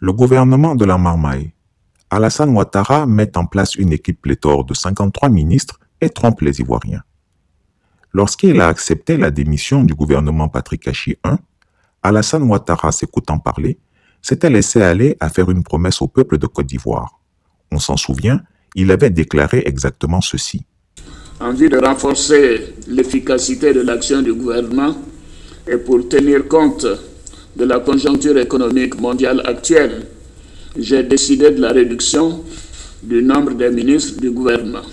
Le gouvernement de la Marmaille, Alassane Ouattara met en place une équipe pléthore de 53 ministres et trompe les Ivoiriens. Lorsqu'il a accepté la démission du gouvernement Patrick Hachi I, Alassane Ouattara, s'écoutant parler, s'était laissé aller à faire une promesse au peuple de Côte d'Ivoire. On s'en souvient, il avait déclaré exactement ceci. En vue de renforcer l'efficacité de l'action du gouvernement et pour tenir compte de la conjoncture économique mondiale actuelle, j'ai décidé de la réduction du nombre des ministres du gouvernement.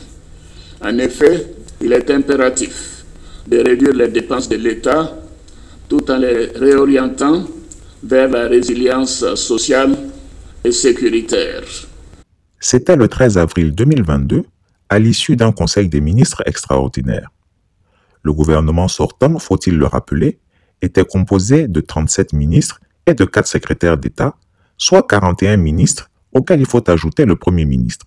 En effet, il est impératif de réduire les dépenses de l'État tout en les réorientant vers la résilience sociale et sécuritaire. C'était le 13 avril 2022, à l'issue d'un conseil des ministres extraordinaire. Le gouvernement sortant, faut-il le rappeler, était composé de 37 ministres et de 4 secrétaires d'État, soit 41 ministres auxquels il faut ajouter le Premier ministre.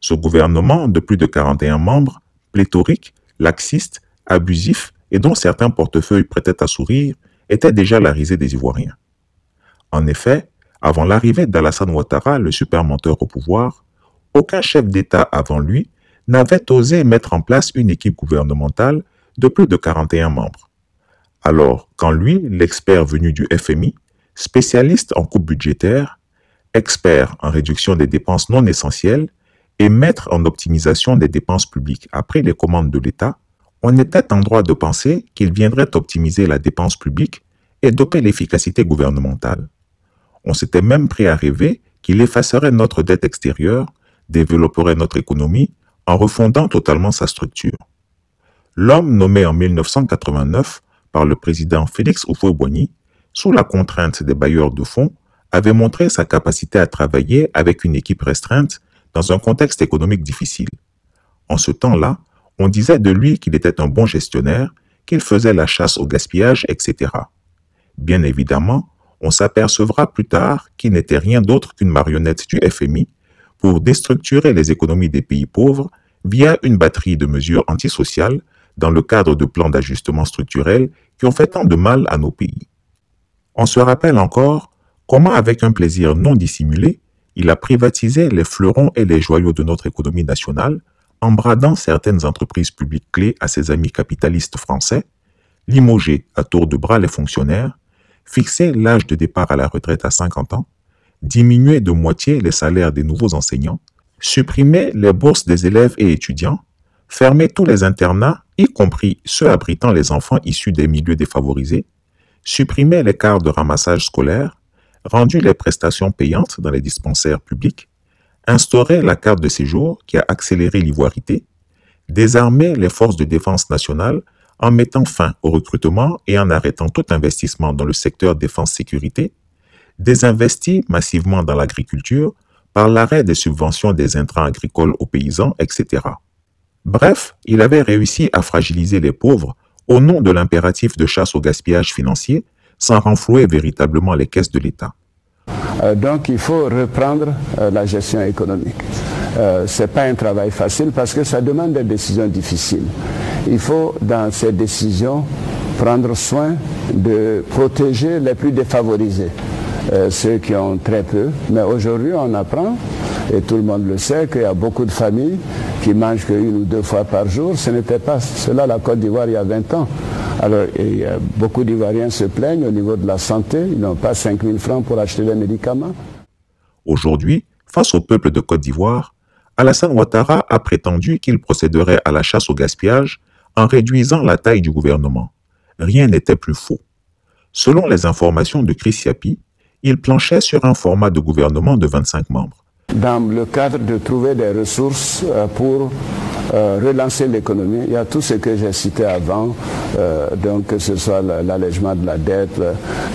Ce gouvernement de plus de 41 membres, pléthorique, laxiste, abusif et dont certains portefeuilles prêtaient à sourire, était déjà la risée des Ivoiriens. En effet, avant l'arrivée d'Alassane Ouattara, le supermenteur au pouvoir, aucun chef d'État avant lui n'avait osé mettre en place une équipe gouvernementale de plus de 41 membres. Alors, quand lui, l'expert venu du FMI, spécialiste en coupe budgétaire, expert en réduction des dépenses non essentielles et maître en optimisation des dépenses publiques après les commandes de l'État, on était en droit de penser qu'il viendrait optimiser la dépense publique et doper l'efficacité gouvernementale. On s'était même prêt à rêver qu'il effacerait notre dette extérieure, développerait notre économie en refondant totalement sa structure. L'homme nommé en 1989 par le président Félix Houphouët-Boigny, sous la contrainte des bailleurs de fonds, avait montré sa capacité à travailler avec une équipe restreinte dans un contexte économique difficile. En ce temps-là, on disait de lui qu'il était un bon gestionnaire, qu'il faisait la chasse au gaspillage, etc. Bien évidemment, on s'apercevra plus tard qu'il n'était rien d'autre qu'une marionnette du FMI pour déstructurer les économies des pays pauvres via une batterie de mesures antisociales dans le cadre de plans d'ajustement structurel qui ont fait tant de mal à nos pays. On se rappelle encore comment, avec un plaisir non dissimulé, il a privatisé les fleurons et les joyaux de notre économie nationale en bradant certaines entreprises publiques clés à ses amis capitalistes français, limogé à tour de bras les fonctionnaires, fixé l'âge de départ à la retraite à 50 ans, diminué de moitié les salaires des nouveaux enseignants, supprimé les bourses des élèves et étudiants, fermé tous les internats, y compris ceux abritant les enfants issus des milieux défavorisés, supprimé les quarts de ramassage scolaire, rendu les prestations payantes dans les dispensaires publics, instauré la carte de séjour qui a accéléré l'ivoirité, désarmé les forces de défense nationale en mettant fin au recrutement et en arrêtant tout investissement dans le secteur défense-sécurité, désinvesti massivement dans l'agriculture par l'arrêt des subventions des intrants agricoles aux paysans, etc. Bref, il avait réussi à fragiliser les pauvres au nom de l'impératif de chasse au gaspillage financier sans renflouer véritablement les caisses de l'État. Euh, donc il faut reprendre euh, la gestion économique. Euh, Ce n'est pas un travail facile parce que ça demande des décisions difficiles. Il faut dans ces décisions prendre soin de protéger les plus défavorisés. ceux qui ont très peu. Mais aujourd'hui, on apprend, et tout le monde le sait, qu'il y a beaucoup de familles qui mangent qu'une ou deux fois par jour. Ce n'était pas cela la Côte d'Ivoire il y a 20 ans. Alors, beaucoup d'Ivoiriens se plaignent au niveau de la santé. Ils n'ont pas 5 000 francs pour acheter des médicaments. Aujourd'hui, face au peuple de Côte d'Ivoire, Alassane Ouattara a prétendu qu'il procéderait à la chasse au gaspillage en réduisant la taille du gouvernement. Rien n'était plus faux. Selon les informations de Chris Yapi, il planchait sur un format de gouvernement de 25 membres. Dans le cadre de trouver des ressources euh, pour euh, relancer l'économie. Il y a tout ce que j'ai cité avant, euh, donc que ce soit l'allègement de la dette,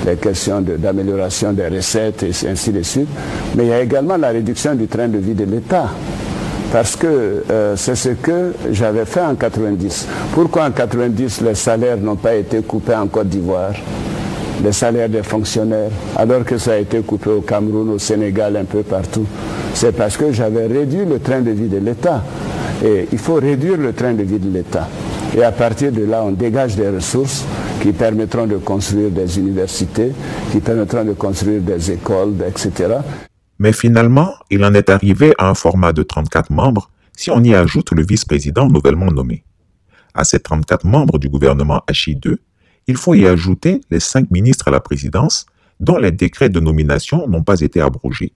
les questions d'amélioration des recettes et ainsi de suite. Mais il y a également la réduction du train de vie de l'État. Parce que c'est ce que j'avais fait en 90. Pourquoi en 90 les salaires n'ont pas été coupés en Côte d'Ivoire? Les salaires des fonctionnaires, alors que ça a été coupé au Cameroun, au Sénégal, un peu partout. C'est parce que j'avais réduit le train de vie de l'État. Et il faut réduire le train de vie de l'État. Et à partir de là, on dégage des ressources qui permettront de construire des universités, qui permettront de construire des écoles, etc. Mais finalement, il en est arrivé à un format de 34 membres si on y ajoute le vice-président nouvellement nommé. À ces 34 membres du gouvernement HI2, il faut y ajouter les cinq ministres à la présidence dont les décrets de nomination n'ont pas été abrogés.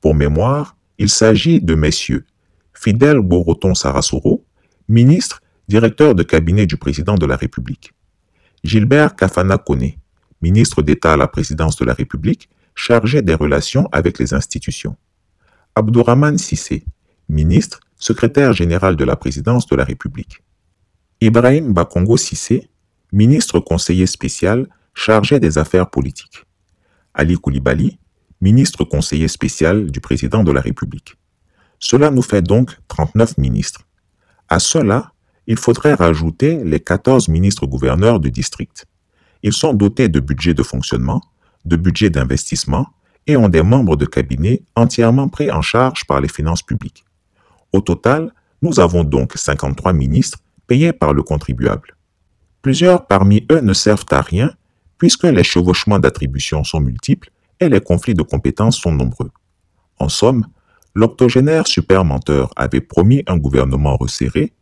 Pour mémoire, il s'agit de messieurs Fidel Boroton Sarasoro, ministre, directeur de cabinet du président de la République. Gilbert Kafana Kone, ministre d'État à la présidence de la République, chargé des relations avec les institutions. Abdourahman Sissé, ministre, secrétaire général de la présidence de la République. Ibrahim Bakongo Sissé, ministre conseiller spécial chargé des affaires politiques. Ali Koulibaly, ministre conseiller spécial du président de la République. Cela nous fait donc 39 ministres. À cela, il faudrait rajouter les 14 ministres gouverneurs du district. Ils sont dotés de budget de fonctionnement, de budget d'investissement et ont des membres de cabinet entièrement pris en charge par les finances publiques. Au total, nous avons donc 53 ministres payés par le contribuable. Plusieurs parmi eux ne servent à rien puisque les chevauchements d'attributions sont multiples et les conflits de compétences sont nombreux. En somme, l'octogénaire supermenteur avait promis un gouvernement resserré,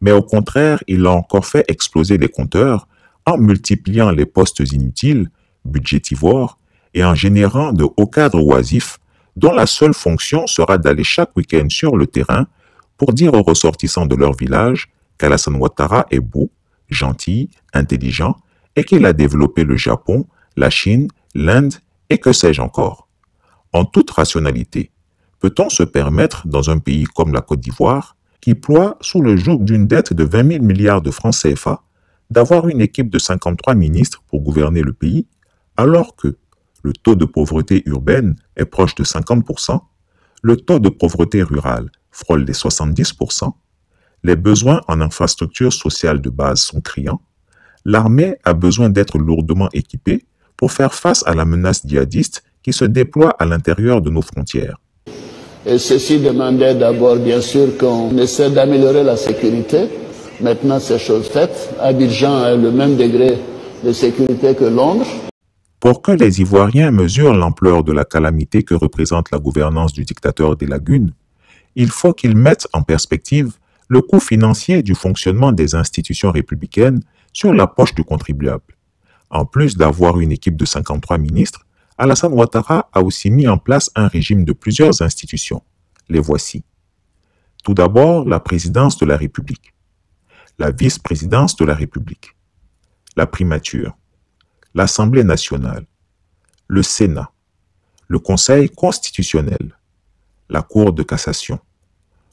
mais au contraire, il a encore fait exploser les compteurs en multipliant les postes inutiles, budgétivores, et en générant de hauts cadres oisifs dont la seule fonction sera d'aller chaque week-end sur le terrain pour dire aux ressortissants de leur village qu'Alassane Ouattara est beau, gentil, intelligent et qu'il a développé le Japon, la Chine, l'Inde et que sais-je encore. En toute rationalité, peut-on se permettre, dans un pays comme la Côte d'Ivoire, qui ploie sous le joug d'une dette de 20 000 milliards de francs CFA, d'avoir une équipe de 53 ministres pour gouverner le pays, alors que le taux de pauvreté urbaine est proche de 50%, le taux de pauvreté rurale frôle les 70%, les besoins en infrastructures sociales de base sont criants, l'armée a besoin d'être lourdement équipée pour faire face à la menace djihadiste qui se déploie à l'intérieur de nos frontières. Et ceci demandait d'abord, bien sûr, qu'on essaie d'améliorer la sécurité. Maintenant, c'est chose faite. Abidjan a le même degré de sécurité que Londres. Pour que les Ivoiriens mesurent l'ampleur de la calamité que représente la gouvernance du dictateur des lagunes, il faut qu'ils mettent en perspective le coût financier du fonctionnement des institutions républicaines sur la poche du contribuable. En plus d'avoir une équipe de 53 ministres, Alassane Ouattara a aussi mis en place un régime de plusieurs institutions. Les voici. Tout d'abord, la présidence de la République, la vice-présidence de la République, la primature, l'Assemblée nationale, le Sénat, le Conseil constitutionnel, la Cour de cassation,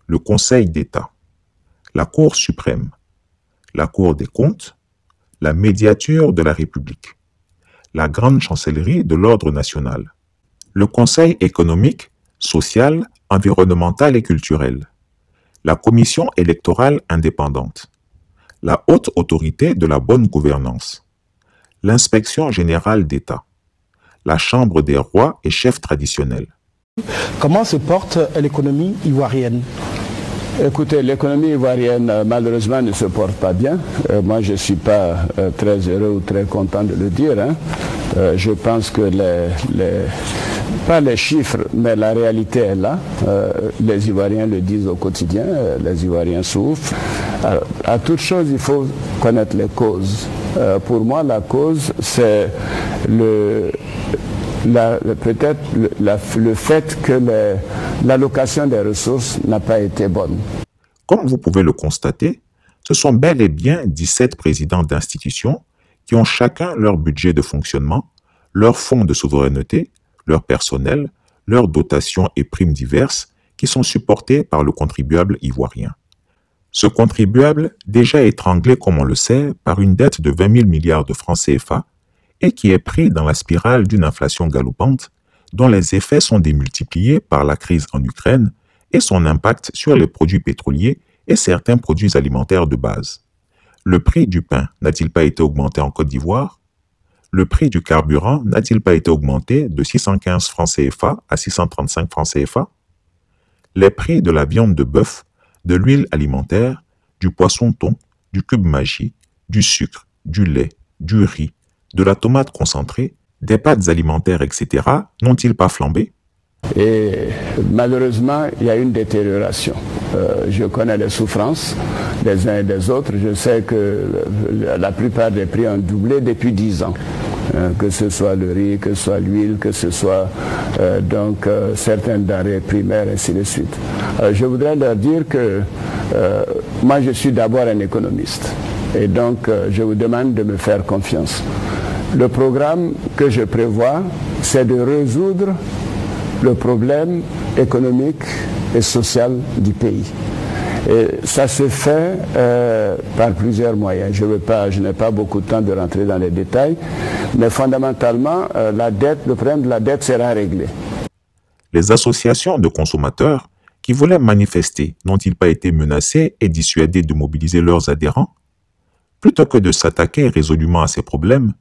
le Conseil d'État, la Cour suprême, la Cour des comptes, la médiature de la République, la grande chancellerie de l'ordre national, le Conseil économique, social, environnemental et culturel, la Commission électorale indépendante, la haute autorité de la bonne gouvernance, l'inspection générale d'État, la Chambre des rois et chefs traditionnels. Comment se porte l'économie ivoirienne? Écoutez, l'économie ivoirienne euh, malheureusement ne se porte pas bien. Euh, moi, je ne suis pas euh, très heureux ou très content de le dire. Hein. je pense que les, pas les chiffres, mais la réalité est là. les Ivoiriens le disent au quotidien, les Ivoiriens souffrent. à toute chose, il faut connaître les causes. pour moi, la cause, c'est le, peut-être le, fait que l'allocation des ressources n'a pas été bonne. Comme vous pouvez le constater, ce sont bel et bien 17 présidents d'institutions qui ont chacun leur budget de fonctionnement, leur fonds de souveraineté, leur personnel, leurs dotations et primes diverses qui sont supportés par le contribuable ivoirien. Ce contribuable, déjà étranglé comme on le sait par une dette de 20 000 milliards de francs CFA, et qui est pris dans la spirale d'une inflation galopante dont les effets sont démultipliés par la crise en Ukraine et son impact sur les produits pétroliers et certains produits alimentaires de base. Le prix du pain n'a-t-il pas été augmenté en Côte d'Ivoire? Le prix du carburant n'a-t-il pas été augmenté de 615 francs CFA à 635 francs CFA Les prix de la viande de bœuf, de l'huile alimentaire, du poisson thon, du cube magie, du sucre, du lait, du riz, de la tomate concentrée, des pâtes alimentaires, etc., n'ont-ils pas flambé? Et malheureusement, il y a une détérioration. Euh, je connais les souffrances des uns et des autres. Je sais que la plupart des prix ont doublé depuis 10 ans. Euh, que ce soit le riz, que ce soit l'huile, que ce soit euh, donc certaines denrées primaires, ainsi de suite. je voudrais leur dire que moi je suis d'abord un économiste et donc je vous demande de me faire confiance. Le programme que je prévois, c'est de résoudre le problème économique et social du pays. Et ça se fait euh, par plusieurs moyens. Je, je n'ai pas beaucoup de temps de rentrer dans les détails, mais fondamentalement, euh, la dette, le problème de la dette sera réglé. Les associations de consommateurs qui voulaient manifester n'ont-ils pas été menacées et dissuadées de mobiliser leurs adhérents? Plutôt que de s'attaquer résolument à ces problèmes,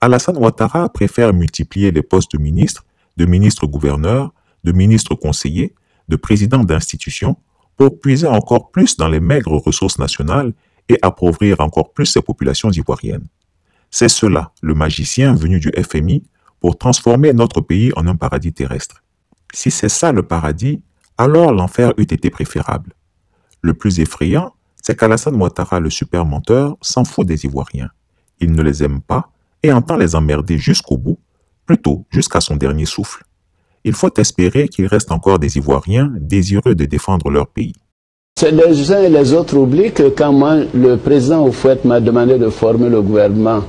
Alassane Ouattara préfère multiplier les postes de ministres, de ministres-gouverneurs, de ministres-conseillers, de présidents d'institutions pour puiser encore plus dans les maigres ressources nationales et appauvrir encore plus ces populations ivoiriennes. C'est cela, le magicien venu du FMI, pour transformer notre pays en un paradis terrestre. Si c'est ça le paradis, alors l'enfer eût été préférable. Le plus effrayant, c'est qu'Alassane Ouattara, le super menteur, s'en fout des Ivoiriens. Il ne les aime pas et entend les emmerder jusqu'au bout, plutôt jusqu'à son dernier souffle. Il faut espérer qu'il reste encore des Ivoiriens désireux de défendre leur pays. Les uns et les autres oublient que quand moi, le président Oufouette m'a demandé de former le gouvernement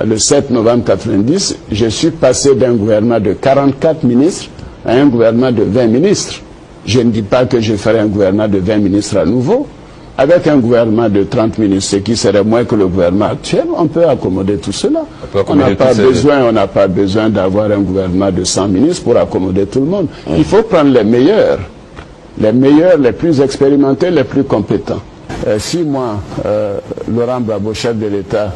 euh, le 7 novembre 1990, je suis passé d'un gouvernement de 44 ministres à un gouvernement de 20 ministres. Je ne dis pas que je ferai un gouvernement de 20 ministres à nouveau, avec un gouvernement de 30 ministres, ce qui serait moins que le gouvernement actuel, on peut accommoder tout cela. On n'a pas, besoin, on pas besoin d'avoir un gouvernement de 100 ministres pour accommoder tout le monde. Il faut prendre les meilleurs, les meilleurs, les plus expérimentés, les plus compétents. Euh, si moi, euh, Laurent Babo, chef de l'État,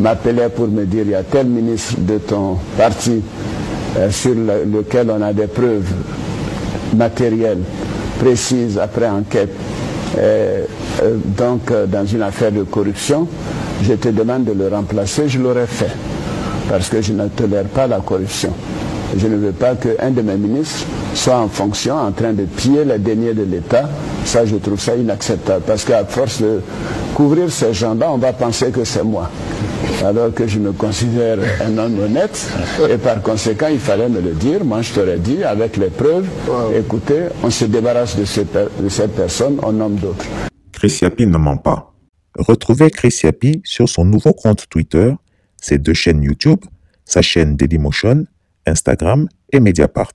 m'appelait pour me dire il y a tel ministre de ton parti euh, sur lequel on a des preuves matérielles précises après enquête, euh, donc euh, dans une affaire de corruption, je te demande de le remplacer, je l'aurais fait. Parce que je ne tolère pas la corruption. Je ne veux pas qu'un de mes ministres soit en fonction, en train de piller les deniers de l'État. Ça, je trouve ça inacceptable. Parce qu'à force de couvrir ces gens-là, on va penser que c'est moi. Alors que je me considère un homme honnête. Et par conséquent, il fallait me le dire. Moi, je t'aurais dit, avec les preuves, écoutez, on se débarrasse de, de cette personne, on nomme d'autres. Chris Yapi ne ment pas. Retrouvez Chris Yapi sur son nouveau compte Twitter, ses deux chaînes YouTube, sa chaîne Dailymotion, Instagram et Mediapart.